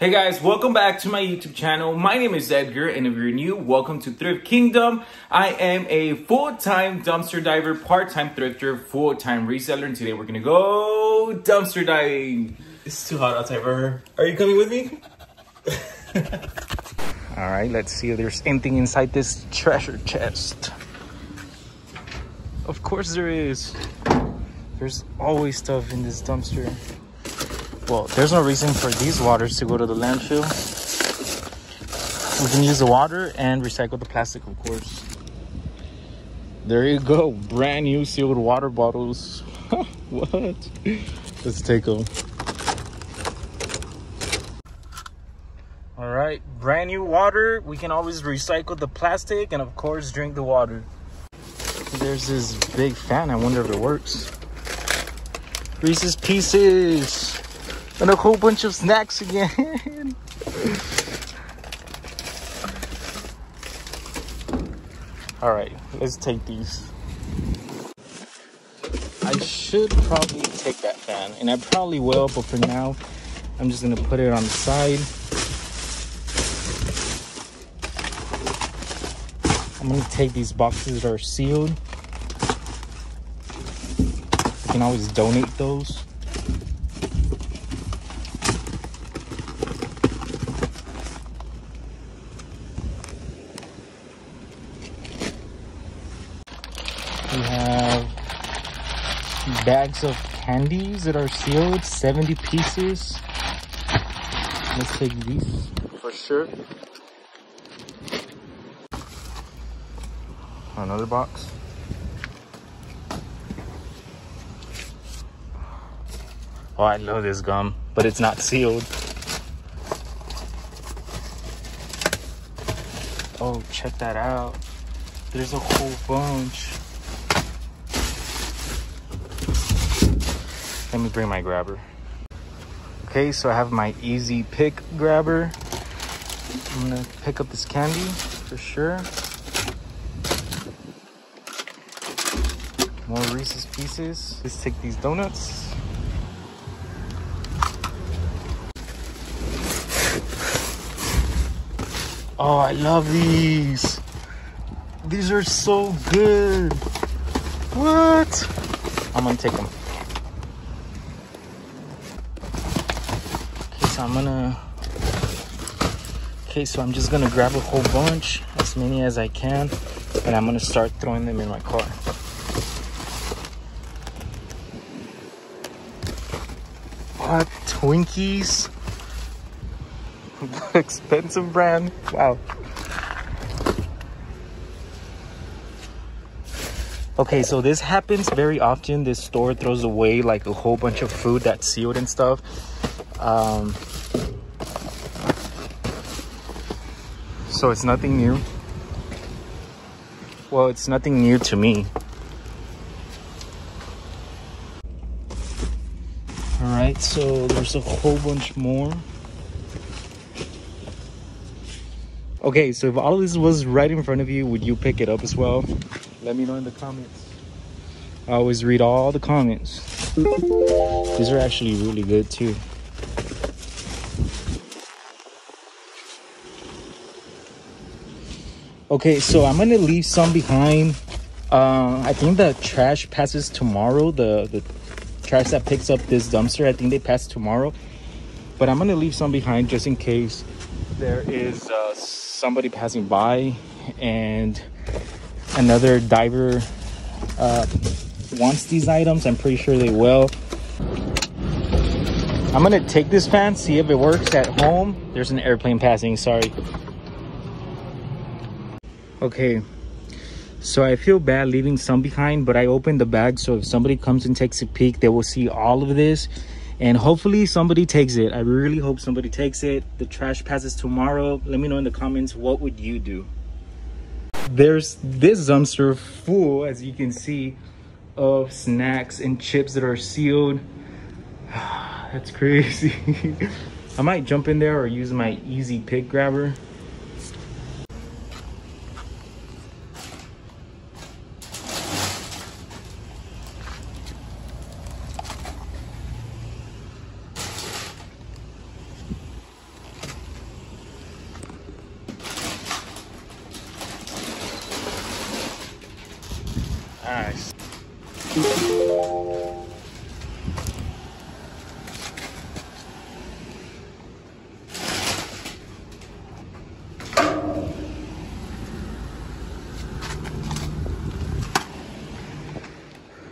Hey guys, welcome back to my YouTube channel. My name is Edgar, and if you're new, welcome to Thrift Kingdom. I am a full-time dumpster diver, part-time thrifter, full-time reseller, and today we're gonna go dumpster diving. It's too hot outside for her. Are you coming with me? All right, let's see if there's anything inside this treasure chest. Of course there is. There's always stuff in this dumpster. Well, there's no reason for these waters to go to the landfill. We can use the water and recycle the plastic, of course. There you go, brand new sealed water bottles. what? Let's take them. All right, brand new water. We can always recycle the plastic and of course drink the water. There's this big fan. I wonder if it works. Reese's Pieces. And a whole bunch of snacks again. All right, let's take these. I should probably take that fan, and I probably will, but for now, I'm just gonna put it on the side. I'm gonna take these boxes that are sealed. You can always donate those. We have bags of candies that are sealed, 70 pieces. Let's take these for sure. Another box. Oh, I love this gum, but it's not sealed. Oh, check that out. There's a whole bunch. Let me bring my grabber. Okay, so I have my EZPIK grabber. I'm gonna pick up this candy for sure. More Reese's Pieces. Let's take these donuts. Oh, I love these. These are so good. What? I'm gonna take them. So I'm gonna. Okay, so I'm just gonna grab a whole bunch, as many as I can, and I'm gonna start throwing them in my car. What? Twinkies? Expensive brand? Wow. Okay, so this happens very often. This store throws away like a whole bunch of food that's sealed and stuff. Um, so it's nothing new. Well, it's nothing new to me. All right, so there's a whole bunch more. Okay, so if all this was right in front of you, would you pick it up as well? Let me know in the comments. I always read all the comments. These are actually really good too. Okay, so I'm gonna leave some behind. Uh, I think the trash passes tomorrow. The the trash that picks up this dumpster, I think they pass tomorrow. But I'm gonna leave some behind just in case there is uh, somebody passing by and another diver uh, wants these items. I'm pretty sure they will. I'm gonna take this fan, see if it works at home. There's an airplane passing, sorry. Okay, so I feel bad leaving some behind, but I opened the bag so if somebody comes and takes a peek, they will see all of this. And hopefully somebody takes it. I really hope somebody takes it. The trash passes tomorrow. Let me know in the comments, what would you do? There's this dumpster full, as you can see, of snacks and chips that are sealed. That's crazy. I might jump in there or use my EZPIK grabber.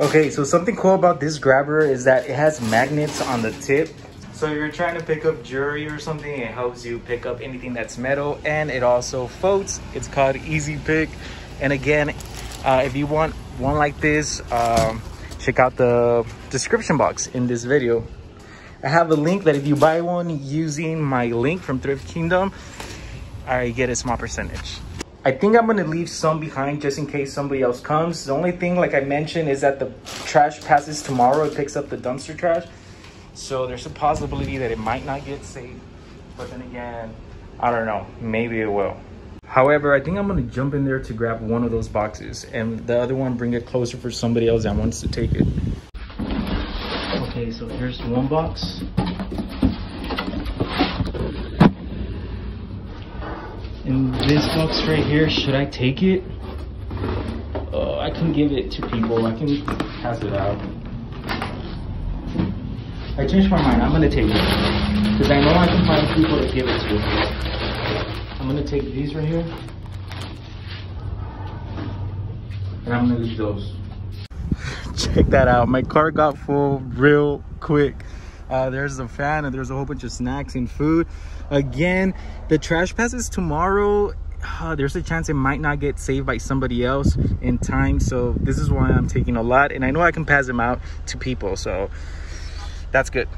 Okay, so something cool about this grabber is that it has magnets on the tip. So if you're trying to pick up jewelry or something, it helps you pick up anything that's metal and it also floats. It's called EZPIK. And again, uh, if you want one like this, um, check out the description box in this video. I have a link that if you buy one using my link from Thrift Kingdom, I get a small percentage. I think I'm gonna leave some behind just in case somebody else comes. The only thing, like I mentioned, is that the trash passes tomorrow. It picks up the dumpster trash. So there's a possibility that it might not get saved. But then again, I don't know. Maybe it will. However, I think I'm gonna jump in there to grab one of those boxes and the other one bring it closer for somebody else that wants to take it. Okay, so here's one box. This box right here, should I take it? Uh, I can give it to people. I can pass it out. I changed my mind. I'm gonna take it because I know I can find people to give it to. I'm gonna take these right here, and I'm gonna leave those. Check that out. My car got full real quick. Uh, there's a fan and there's a whole bunch of snacks and food. Again, the trash passes tomorrow. Uh, there's a chance it might not get saved by somebody else in time. So this is why I'm taking a lot. And I know I can pass them out to people. So that's good.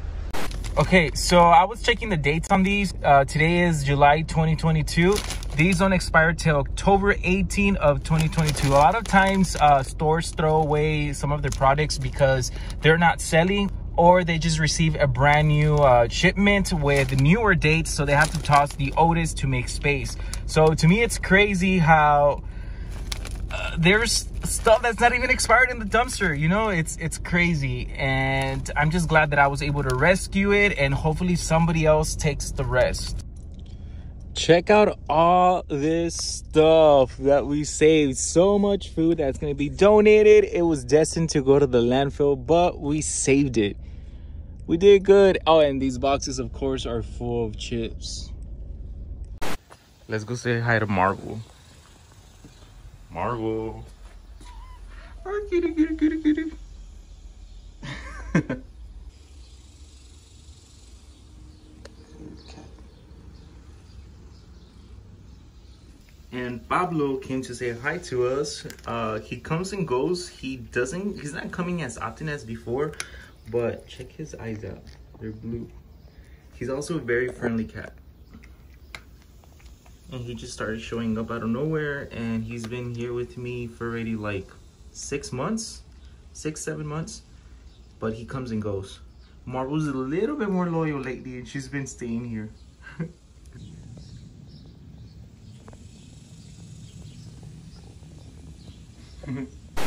Okay, so I was checking the dates on these. Uh, today is July 2022. These don't expire till October 18 of 2022. A lot of times uh, stores throw away some of their products because they're not selling or they just receive a brand new uh, shipment with newer dates so they have to toss the oldest to make space. So to me it's crazy how uh, there's stuff that's not even expired in the dumpster you know? It's it's crazy. And i'm just glad that i was able to rescue it and hopefully somebody else takes the rest check out all this stuff that we saved. So much food that's going to be donated. It was destined to go to the landfill but we saved it. We did good. Oh and these boxes of course are full of chips. Let's go say hi to marvel. Marvel. Oh, kitty, kitty, kitty, kitty. And Pablo came to say hi to us. Uh, he comes and goes. He doesn't, he's not coming as often as before, but check his eyes out. They're blue. He's also a very friendly cat. And he just started showing up out of nowhere and he's been here with me for already like six months, six, seven months, but he comes and goes. Marvel's a little bit more loyal lately and she's been staying here.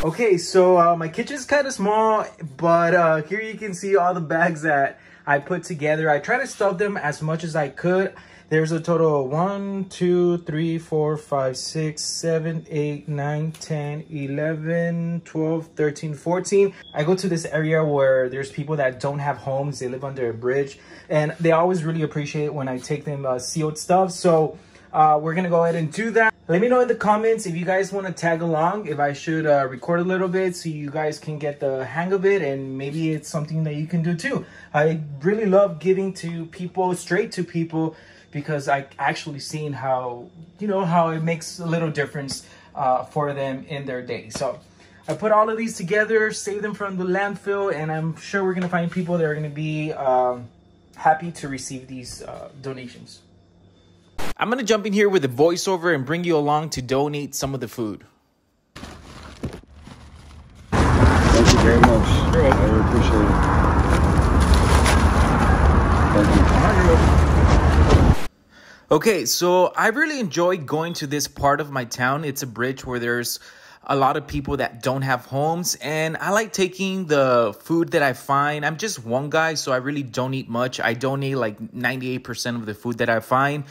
okay, so uh, my kitchen's kind of small, but uh, here you can see all the bags that I put together. I try to stuff them as much as I could. There's a total of 1, 2, 3, 4, 5, 6, 7, 8, 9, 10, 11, 12, 13, 14. I go to this area where there's people that don't have homes. They live under a bridge. And they always really appreciate when I take them uh, sealed stuff. So uh, we're going to go ahead and do that. Let me know in the comments if you guys want to tag along, if I should uh, record a little bit so you guys can get the hang of it and maybe it's something that you can do too. I really love giving to people, straight to people, because I actually seen how, you know, how it makes a little difference uh, for them in their day. So I put all of these together, save them from the landfill, and I'm sure we're going to find people that are going to be um, happy to receive these uh, donations. I'm going to jump in here with a voiceover and bring you along to donate some of the food. Thank you very much. I really appreciate it. Thank you. Okay, so I really enjoy going to this part of my town. It's a bridge where there's a lot of people that don't have homes and I like taking the food that I find. I'm just one guy, so I really don't eat much. I donate like 98% of the food that I find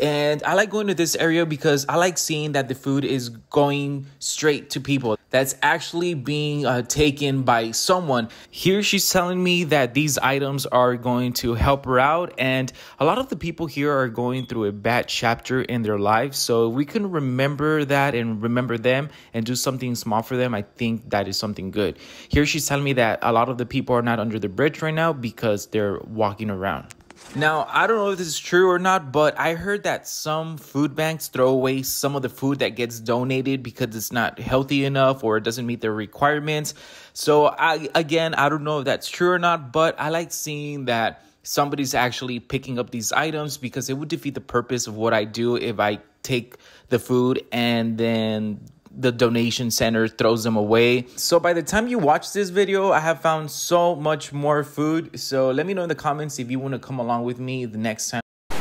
And I like going to this area because I like seeing that the food is going straight to people. That's actually being uh, taken by someone. Here she's telling me that these items are going to help her out. And a lot of the people here are going through a bad chapter in their lives. So we can remember that and remember them and do something small for them. I think that is something good. Here she's telling me that a lot of the people are not under the bridge right now because they're walking around. Now, I don't know if this is true or not, but I heard that some food banks throw away some of the food that gets donated because it's not healthy enough or it doesn't meet their requirements. So, I again, I don't know if that's true or not, but I like seeing that somebody's actually picking up these items because it would defeat the purpose of what I do if I take the food and then the donation center throws them away. So by the time you watch this video, I have found so much more food. So let me know in the comments if you want to come along with me the next time.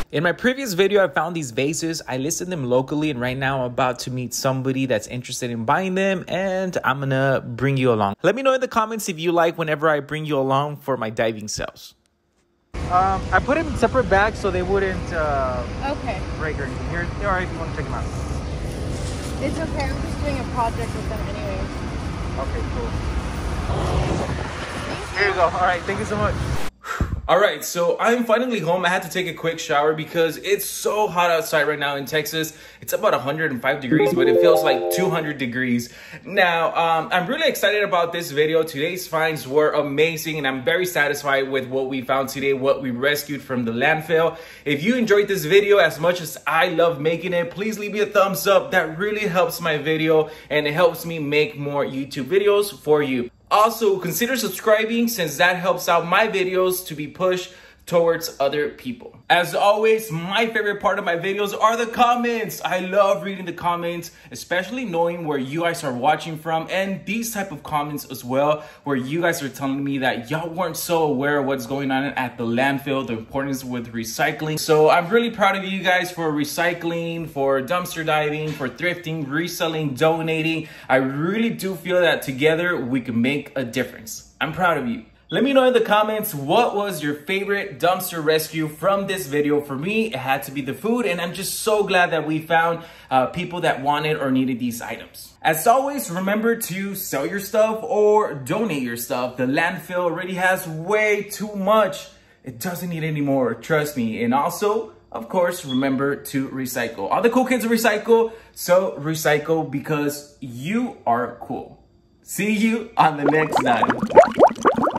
In my previous video, I found these vases. I listed them locally and right now I'm about to meet somebody that's interested in buying them and I'm gonna bring you along. Let me know in the comments if you like whenever I bring you along for my diving sales. Um, I put them in separate bags so they wouldn't uh, okay. break or anything. Here, or if you want to check them out. It's okay. I'm just doing a project with them anyways. Okay, cool. Here you go. All right, thank you so much. All right, so I'm finally home. I had to take a quick shower because it's so hot outside right now in Texas. It's about 105 degrees, but it feels like 200 degrees. Now, um, I'm really excited about this video. Today's finds were amazing, and I'm very satisfied with what we found today, what we rescued from the landfill. If you enjoyed this video as much as I love making it, please leave me a thumbs up. That really helps my video, and it helps me make more YouTube videos for you. Also, consider subscribing since that helps out my videos to be pushed towards other people. As always, my favorite part of my videos are the comments. I love reading the comments, especially knowing where you guys are watching from and these type of comments as well, where you guys are telling me that y'all weren't so aware of what's going on at the landfill, the importance with recycling. So I'm really proud of you guys for recycling, for dumpster diving, for thrifting, reselling, donating. I really do feel that together we can make a difference. I'm proud of you. Let me know in the comments what was your favorite dumpster rescue from this video. For me, it had to be the food and I'm just so glad that we found uh, people that wanted or needed these items. As always, remember to sell your stuff or donate your stuff. The landfill already has way too much. It doesn't need any more, trust me. And also, of course, remember to recycle. All the cool kids recycle, so recycle because you are cool. See you on the next dive.